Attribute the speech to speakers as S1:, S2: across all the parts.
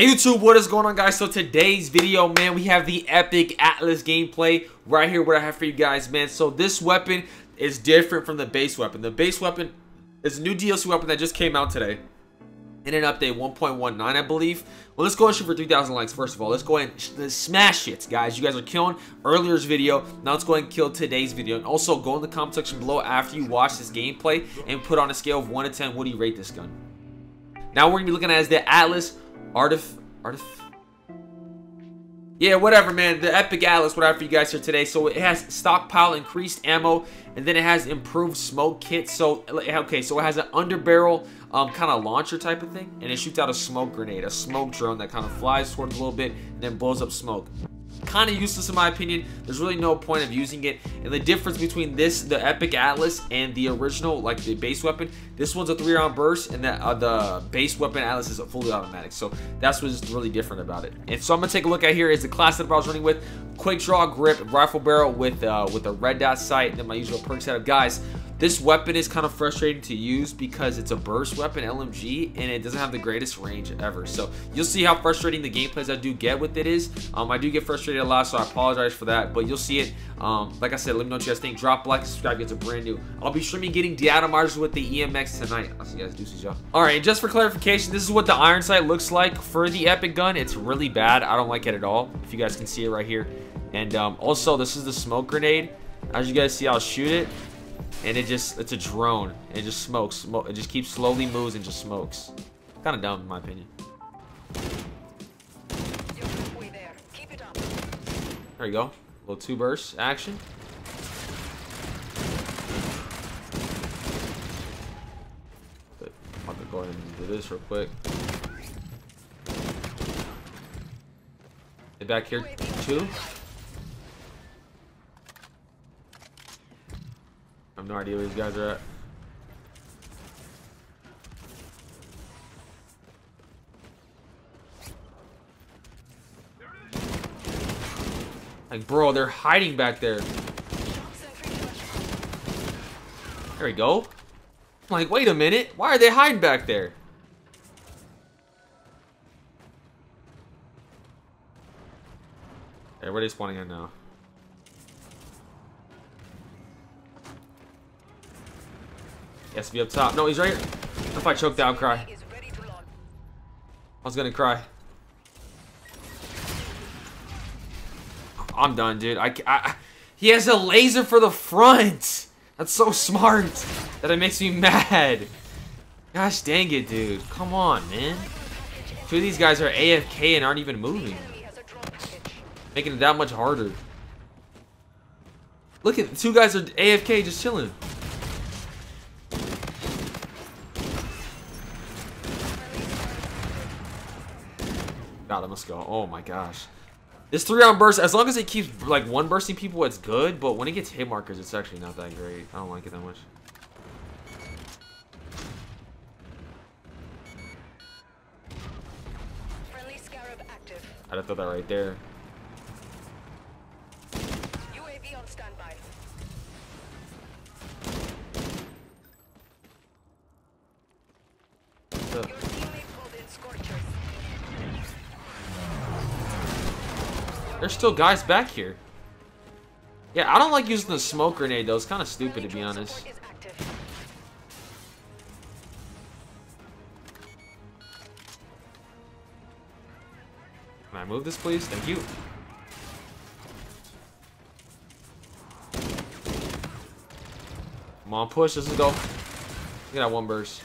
S1: Hey YouTube, what is going on guys? So today's video, man, we have the epic Atlas gameplay right here what I have for you guys, man. So this weapon is different from the base weapon. The base weapon is a new DLC weapon that just came out today in an update 1.19 I believe. Well, let's go and shoot for 3,000 likes first of all. Let's go and smash it, guys. You guys are killing earlier's video. Now let's go and kill today's video. And also go in the comment section below after you watch this gameplay and put on a scale of 1 to 10, what do you rate this gun? Now we're going to be looking at is the Atlas Artif... Artif... Yeah, whatever, man. The Epic Atlas, whatever for you guys here today. So it has stockpile, increased ammo, and then it has improved smoke kit. So, okay, so it has an underbarrel um, kind of launcher type of thing, and it shoots out a smoke grenade, a smoke drone that kind of flies towards a little bit and then blows up smoke kind of useless in my opinion. There's really no point of using it. And the difference between this, the Epic Atlas, and the original, like the base weapon, this one's a three round burst, and that uh, the base weapon Atlas is a fully automatic. So that's what's really different about it. And so I'm gonna take a look at here is the class that I was running with, quick draw grip, rifle barrel with uh, with a red dot sight, and then my usual perk setup. Guys, this weapon is kind of frustrating to use because it's a burst weapon LMG and it doesn't have the greatest range ever. So you'll see how frustrating the gameplays I do get with it is. Um, I do get frustrated a lot, so I apologize for that. But you'll see it. Um, like I said, let me know what you guys think. Drop like, subscribe, it's a brand new. I'll be streaming getting deatomizers with the EMX tonight. I'll see you guys. Deuces, y'all. All right, just for clarification, this is what the iron sight looks like for the Epic gun. It's really bad. I don't like it at all. If you guys can see it right here. And um, also, this is the smoke grenade. As you guys see, I'll shoot it and it just it's a drone. It just smokes it just keeps slowly moves and just smokes. Kind of dumb in my opinion. There you go. A little two bursts. Action. I'm gonna go ahead and do this real quick. Get back here. Two I have no idea where these guys are at. Like, bro, they're hiding back there. There we go. Like, wait a minute. Why are they hiding back there? Everybody's spawning in now. Has to be up top. No, he's right here. If I choke down, cry. I was gonna cry. I'm done, dude. I, I, he has a laser for the front. That's so smart that it makes me mad. Gosh dang it, dude. Come on, man. Two of these guys are AFK and aren't even moving. Making it that much harder. Look at two guys are AFK just chilling. God, let's go. Oh my gosh. This three round burst, as long as it keeps like one bursting people, it's good. But when it gets hit markers, it's actually not that great. I don't like it that much. I'd throw that right there. UAV on standby. There's still guys back here. Yeah, I don't like using the smoke grenade though. It's kind of stupid to be honest. Can I move this please? Thank you. Come on, push. Let's go. Look at that one burst.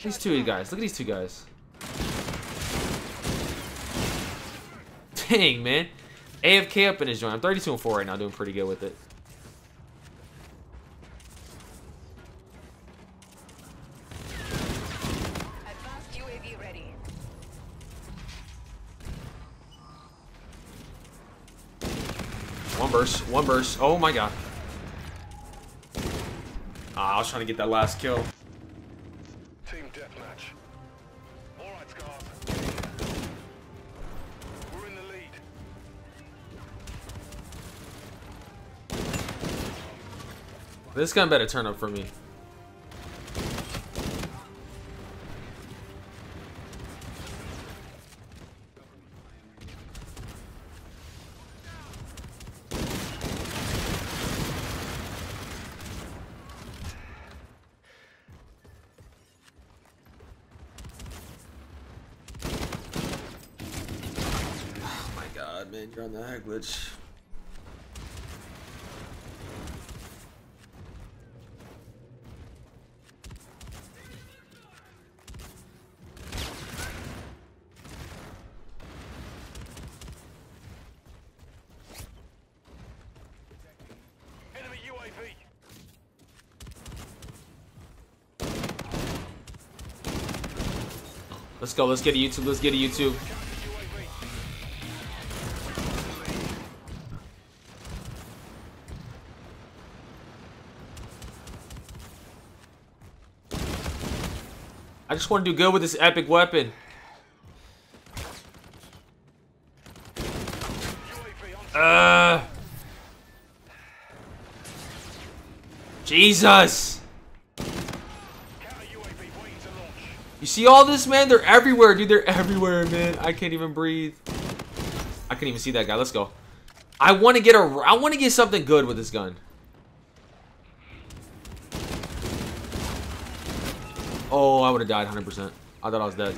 S1: These two guys. Look at these two guys. Dang, man. AFK up in his joint. I'm 32 and 4 right now, doing pretty good with it. One burst, one burst. Oh my god. Ah, I was trying to get that last kill. This gun better turn up for me. Oh man, you're on the ag glitch. Let's go. Let's get a YouTube. Let's get a YouTube. I just want to do good with this epic weapon. Uh. Jesus.
S2: Counter UAV waiting to launch.
S1: You see all this, man? They're everywhere, dude. They're everywhere, man. I can't even breathe. I can't even see that guy. Let's go. I want to get a. I want to get something good with this gun. Oh, I would have died 100%. I thought I was dead.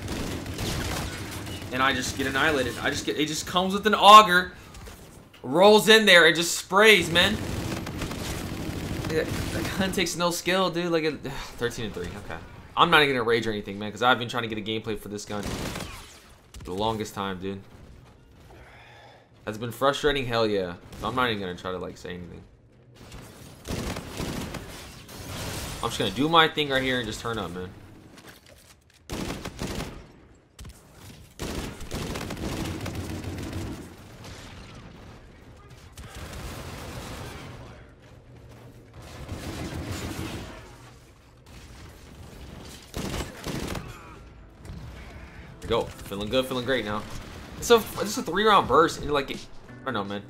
S1: And I just get annihilated. I just get. It just comes with an auger, rolls in there, and just sprays, man. That gun takes no skill, dude. Like, a 13 and 3. Okay. I'm not even gonna rage or anything, man, because I've been trying to get a gameplay for this gun the longest time, dude. That's been frustrating? Hell yeah. So I'm not even gonna try to, like, say anything. I'm just gonna do my thing right here and just turn up, man. Go. Feeling good, feeling great now. It's a, it's a three round burst, and you're like, I don't know, man.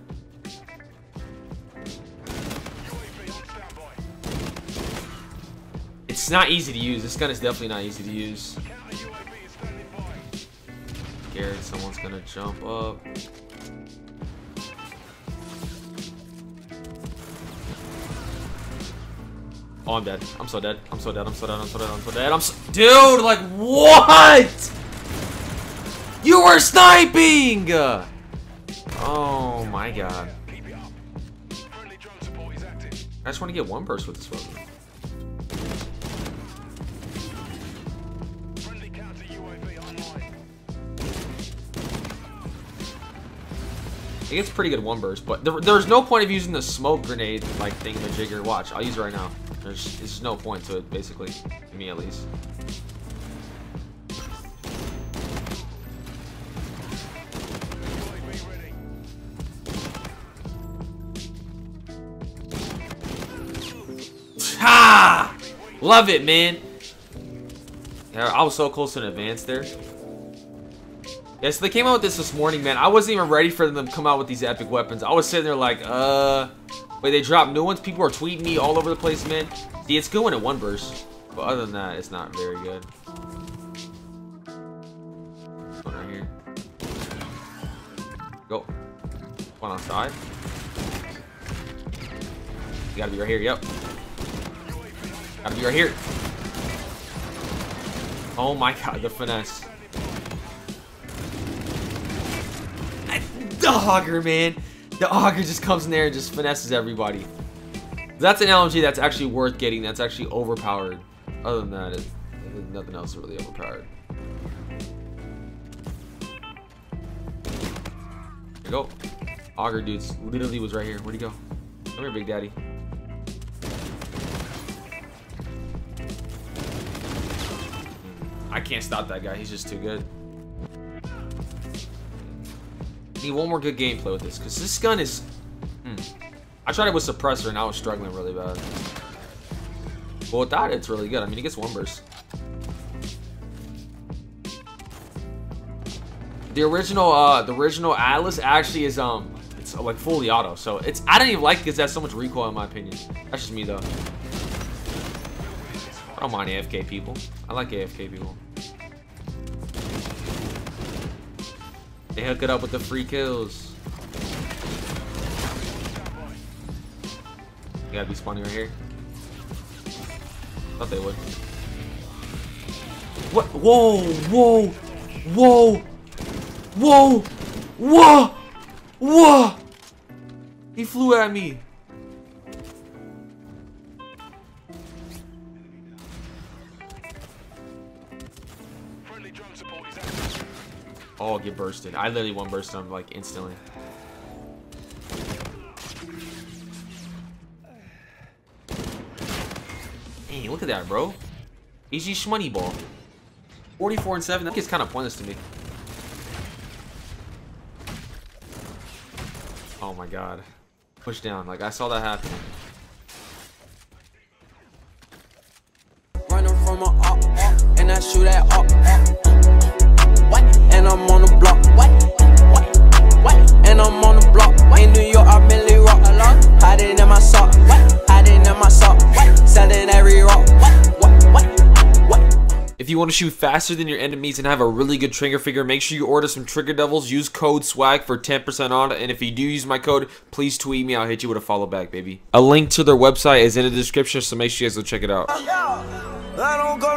S1: It's not easy to use. This gun is definitely not easy to use. Scared someone's gonna jump up. Oh, I'm dead. I'm so dead. I'm so dead. I'm so dead. I'm so dead. I'm so dead. I'm so Dude, like, what? You were sniping! Oh my god. I just want to get one burst with this weapon. It gets pretty good one burst, but there, there's no point of using the smoke grenade like thingamajigger. Watch, I'll use it right now. There's, there's no point to it, basically. Me, at least. Ha! Love it, man. I was so close to an advance there. Yeah, so they came out with this this morning, man. I wasn't even ready for them to come out with these epic weapons. I was sitting there like, uh... Wait, they dropped new ones? People are tweeting me all over the place, man. See, it's good when it one burst. But other than that, it's not very good. One right here. Go. One on side. You gotta be right here, yep. Gotta be right here. Oh my god, the finesse. The auger, man. The auger just comes in there and just finesses everybody. That's an LMG that's actually worth getting. That's actually overpowered. Other than that, it, nothing else is really overpowered. There you go. Auger dudes literally was right here. Where'd he go? Come here, Big Daddy. I can't stop that guy. He's just too good. Need one more good gameplay with this, because this gun is... Hmm. I tried it with suppressor, and I was struggling really bad. But with that, it's really good. I mean, he gets one burst. The original, uh, the original Atlas actually is, um, it's uh, like fully auto. So it's, I don't even like it because that's so much recoil in my opinion. That's just me though. I don't mind AFK people. I like AFK people. They hook it up with the free kills. You gotta be spawning right here. Thought they would. What? Whoa! Whoa! Whoa! Whoa! Whoa! Whoa! He flew at me. Oh, get bursted. I literally one burst them like instantly. Hey, look at that, bro. Easy shmoney ball. 44 and 7. That gets kind of pointless to me. Oh my god. Push down. Like, I saw that happen.
S3: Running from a up, and I shoot at up? And I'm on the block. What? What? What? And I'm on the block. In New York, I really rock. Hiding in my sock. Hiding in my sock. Selling every rock.
S1: If you want to shoot faster than your enemies and have a really good trigger figure, make sure you order some Trigger Devils. Use code SWAGG for 10% on it. And if you do use my code, please tweet me. I'll hit you with a follow back, baby. A link to their website is in the description, so make sure you guys go check it out.
S3: I don't go